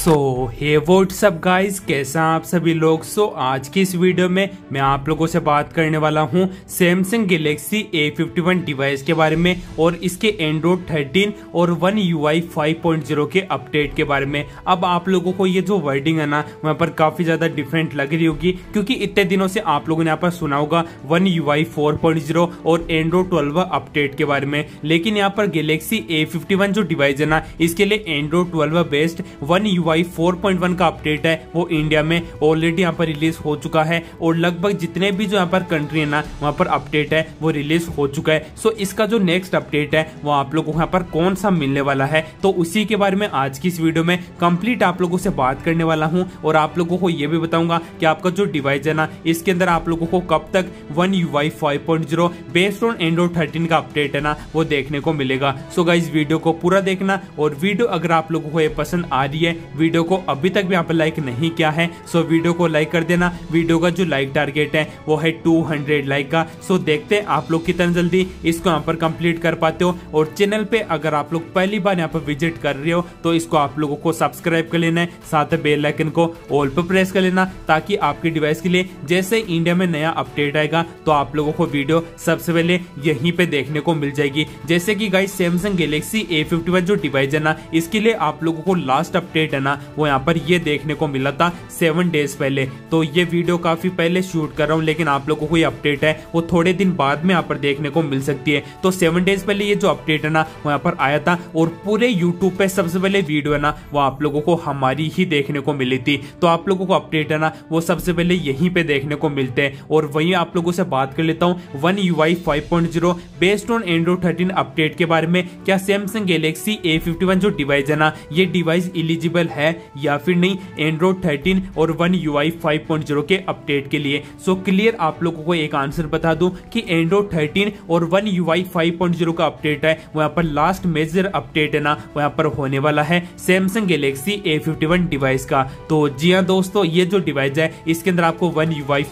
सो हे WhatsApp guys कैसा आप सभी लोग? सो so, आज की इस वीडियो में मैं आप लोगों से बात करने वाला हूँ सैमसंग गैलेक्सी A51 डिवाइस के बारे में और इसके एंड्रॉइड 13 और वन यू आई के अपडेट के बारे में। अब आप लोगों को ये जो वर्डिंग है ना वहाँ पर काफ़ी ज़्यादा डिफरेंट लग रही होगी क्योंकि इतने दिनों से आप लोगों ने यहाँ पर सुना होगा वन यू और एंड्रॉइड ट्वेल्व अपडेट के बारे में। लेकिन यहाँ पर गैलेक्सी A51 जो डिवाइस है ना इसके लिए Android twelve based One UI MIUI 4.1 का अपडेट है, वो इंडिया में ऑलरेडी यहाँ पर रिलीज़ हो चुका है और लगभग जितने भी जो यहाँ पर कंट्री है ना, वहाँ पर अपडेट है, वो रिलीज़ हो चुका है। सो इसका जो नेक्स्ट अपडेट है, वो आप लोगों को यहाँ पर कौन सा मिलने वाला है? तो उसी के बारे में आज की इस वीडियो में कंप्लीट आप लोगों से बात करने वाला हूँ और आप लोगों को ये भी बताऊँगा कि आपका जो डिवाइस है ना, इसके अंदर आप लोगों को कब तक One UI based on Android thirteen का अपडेट है ना, वो देखने को मिलेगा। सो गाइज़ वीडियो को पूरा देखना और वीडियो अगर आप लोगों को ये पसंद आ रही है वीडियो को अभी तक भी यहाँ पर लाइक नहीं किया है सो वीडियो को लाइक कर देना। वीडियो का जो लाइक टारगेट है, वो है 200 लाइक का। सो देखते हैं आप लोग कितना जल्दी इसको यहाँ पर कंप्लीट कर पाते हो। और चैनल पे अगर आप लोग पहली बार यहाँ पर विज़िट कर रहे हो तो इसको आप लोगों को सब्सक्राइब कर लेना है, साथ बेल आइकन को ऑल पर प्रेस कर लेना, ताकि आपके डिवाइस के लिए जैसे इंडिया में नया अपडेट आएगा तो आप लोगों को वीडियो सबसे पहले यहीं पे देखने को मिल जाएगी। जैसे कि गाइस सैमसंग गैलेक्सी A51 जो डिवाइस है ना, इसके लिए आप लोगों को लास्ट अपडेट है ना वो यहाँ पर ये देखने को मिला था सेवन डेज़ पहले। तो ये वीडियो काफ़ी पहले शूट कर रहा हूँ, लेकिन आप लोगों को ये अपडेट है, वो थोड़े दिन बाद में यहाँ पर देखने को मिल सकती है। तो सेवन डेज़ पहले ये जो अपडेट है ना, वो यहाँ पर आया था और पूरे यूट्यूब पे सबसे पहले वीडियो है ना, वो आप लोगों को हमारी ही देखने को मिली थी। तो आप लोगों को अपडेट है ना, वो सबसे पहले यहीं पे देखने को मिलते हैं। और वही आप लोगों से बात कर लेता हूँ One UI based on Android thirteen update के बारे में, क्या सैमसंग गैलेक्सी ए जो डिवाइस है ना, ये डिवाइस इलिजिबल है या फिर नहीं एंड्रॉइड 13 और वन यू आई के अपडेट के लिए। सो क्लियर आप लोगों को एक आंसर बता दूँ कि एंड्रॉइड 13 और वन यू आई का अपडेट है। वहाँ पर लास्ट मेजर अपडेट है ना, वहाँ पर होने वाला है सैमसंग गैलेक्सी ए डिवाइस का। तो जी हाँ दोस्तों, ये जो डिवाइस है, इसके अंदर आपको One UI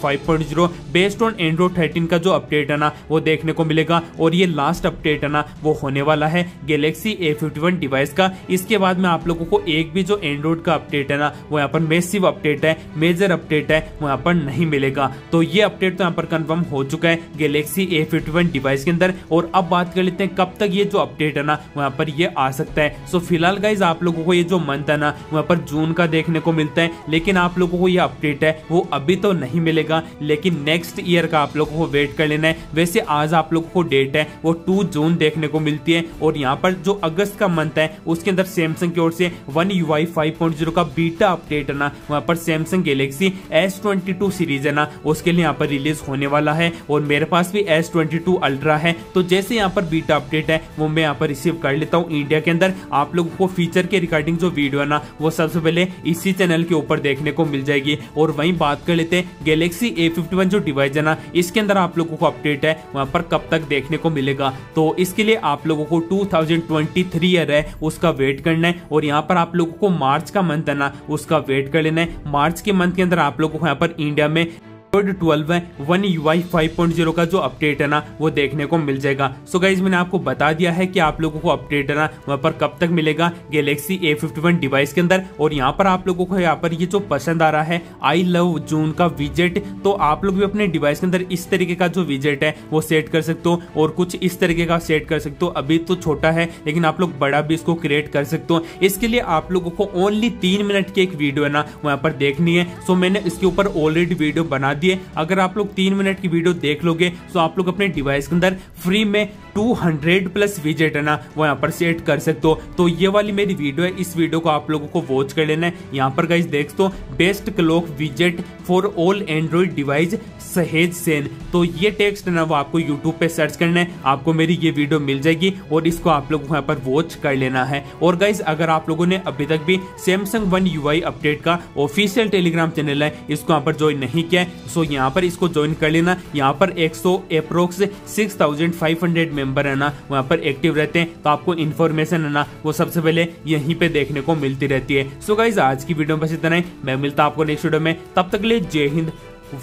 based on Android thirteen का जो अपडेट है ना, वो देखने को मिलेगा। और ये लास्ट अपडेट है ना, वो होने वाला है गैलेक्सी ए डिवाइस का। इसके बाद में आप लोगों को एक भी जो एंड्रॉइड का अपडेट है ना, वो यहाँ पर मेसिव अपडेट है मेजर अपडेट है, वो यहाँ पर नहीं मिलेगा। तो ये अपडेट तो यहाँ पर कंफर्म हो चुका है गैलेक्सी ए डिवाइस के अंदर। और अब बात कर लेते हैं कब तक ये जो अपडेट है ना वहाँ पर ये आ सकता है। सो फ़िलहाल गाइज़ आप लोगों को ये जो मंथ है ना वहाँ पर जून का देखने को मिलता है। लेकिन आप लोगों को ये अपडेट है, वो अभी तो नहीं मिलेगा। लेकिन नेक्स्ट ईयर का आप लोगों को वेट कर लेना है। वैसे आज आप लोगों को डेट है, वो टू जून देखने को मिलती है। और यहाँ पर जो अगस्त का मंथ है, उसके अंदर सैमसंग की ओर से वन यू का बीटा अपडेट है ना, वहाँ पर Samsung Galaxy S twenty two series है ना, उसके लिए यहाँ पर रिलीज़ होने वाला है और मेरे पास भी एस ट्वेंटी टू अल्ट्रा है। तो जैसे यहाँ पर बीटा अपडेट है, वो मैं यहाँ पर रिसीव कर लेता हूँ इंडिया के अंदर। आप लोगों को फीचर के रिगार्डिंग जो वीडियो है ना, वो सबसे पहले इसी चैनल के ऊपर देखने को मिल जाएगी। और वही बात कर लेते हैं गैलेक्सी ए जो डिवाइस है ना, इसके अंदर आप लोगों को अपडेट है, वहाँ पर कब तक देखने को मिलेगा। तो इसके लिए आप लोगों को 2023 ईयर है, उसका वेट करना है और यहाँ पर आप लोगों को मार्च का मंथ है ना, उसका वेट कर लेना है। मार्च के मंथ के अंदर आप लोगों को यहाँ पर इंडिया में ट्वेल्व है One UI five point zero का जो अपडेट है ना, वो देखने को मिल जाएगा। सो गाइज़ मैंने आपको बता दिया है कि आप लोगों को अपडेट है ना, वहाँ पर कब तक मिलेगा Galaxy A fifty one device के अंदर। और यहाँ पर आप लोगों को यहाँ पर ये जो पसंद आ रहा है आई लव जून का विजेट तो आप लोग भी अपने डिवाइस के अंदर इस तरीके का जो विजेट है, वो सेट कर सकते हो और कुछ इस तरीके का सेट कर सकते हो। अभी तो छोटा है, लेकिन आप लोग बड़ा भी इसको क्रिएट कर सकते हो। इसके लिए आप लोगों को ओनली तीन मिनट की एक वीडियो है ना, वहाँ पर देखनी है। सो मैंने इसके ऊपर ऑलरेडी वीडियो बना दिए। अगर आप लोग तीन मिनट की वीडियो देख लोगे तो आप लोग अपने डिवाइस के अंदर फ्री में 200 प्लस विजेट है ना वो यहाँ पर सेट कर सकते हो। तो ये वाली मेरी वीडियो है, इस वीडियो को आप लोगों को वॉच कर लेना है। यहाँ पर गाइज़ देख तो बेस्ट क्लॉक विजेट फॉर ऑल एंड्रॉइड डिवाइस सहेज सेन। तो ये टेक्स्ट ना, वो आपको यूट्यूब पे सर्च करना है, आपको मेरी ये वीडियो मिल जाएगी और इसको आप लोग यहाँ पर वॉच कर लेना है। और गाइज़ अगर आप लोगों ने अभी तक भी सैमसंग वन यू अपडेट का ऑफिशियल टेलीग्राम चैनल है, इसको यहाँ पर ज्वाइन नहीं किया है सो यहाँ पर इसको ज्वाइन कर लेना। यहाँ पर एक सौ approx six thousand five hundred member है ना वहाँ पर एक्टिव रहते हैं तो आपको इन्फॉर्मेशन है ना वो सबसे पहले यहीं पे देखने को मिलती रहती है। सो गाइज़ आज की वीडियो में बस इतना ही। मैं मिलता आपको नेक्स्ट वीडियो में। तब तक लिए जय हिंद,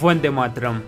वंदे मातरम।